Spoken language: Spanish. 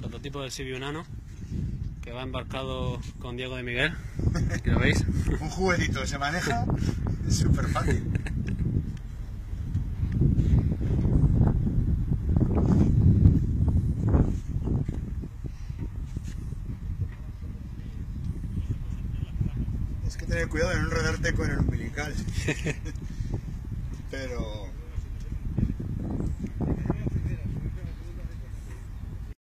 prototipo del Sibiunano, que va embarcado con Diego de Miguel. ¿Aquí lo veis? Un juguetito, se maneja súper fácil. Es que tener cuidado de no enredarte con el umbilical. Pero